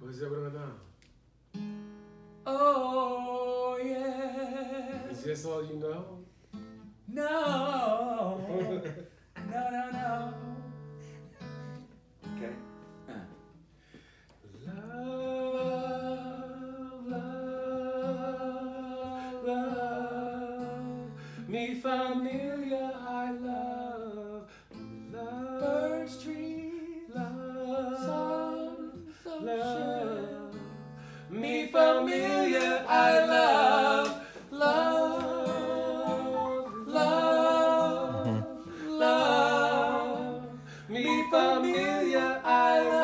Poesia Branadão. Oh yeah. Is this all you know? No. no, no, no. Okay. Love, love, love. Mi familia, I familiar. I love, love, love, love, mi familia. I love.